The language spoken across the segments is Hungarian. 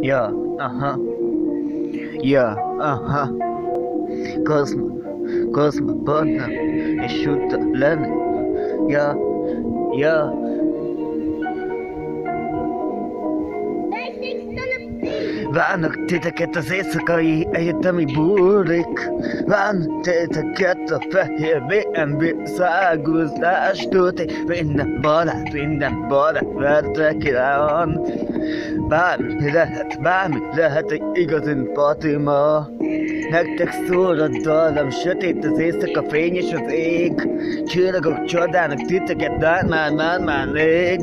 Ja, aha. Ja, aha. Kozma, Kozma, Panna, és Uta, Lenni. Ja, ja. Várnak titeket az éjszakai egyetemi burik Várnak titeket a fehér BMW száguldás Történt minden barát, minden barát vertek rán. Bármi lehet, bármi lehet egy igazi parti ma Nektek szól a dallam, sötét az éjszaka, fényes az ég. Csillagok csodának titeket, már, már, már, már rég.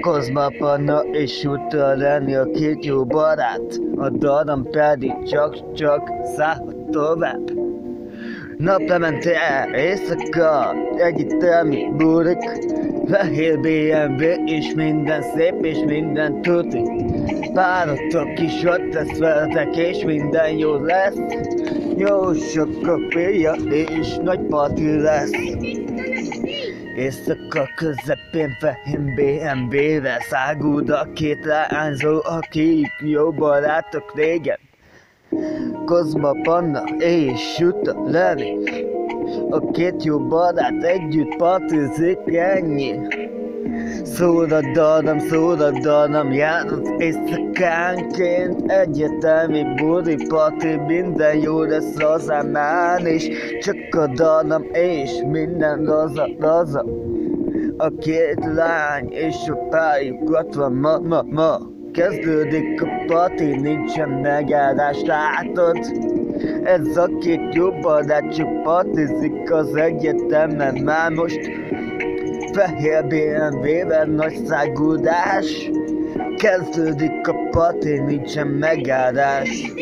Kozma Panna és Uta lenni a két jó barát A dallam pedig csak-csak szállhat tovább. Naplemente éjszaka, egyetemi burik Fehér BMW és minden szép és minden tuti. Páratok is ott lesz veletek és minden jó lesz. Jó sok kaféja és nagy parti lesz Éjszaka közepén fehér BMW-vel száguld a két leányzó, akik jó barátok régen. Kozma, Panna és Juta, Lenny A két jó barát együtt partizik, ennyi Szól a dallam, szól a dallam, jár az éjszakánként. Egyetemi buri parti, minden jó lesz lazánál is. Csak a dallam és minden laza, laza A két lány és a pályuk ott van ma, ma, ma. Kezdődik a parti, nincsen megállás, látod? Ez a két jó barát csak partizik az egyetemen. Már most Fehér BMW-vel nagy száguldás Kezdődik a parti, nincsen megállás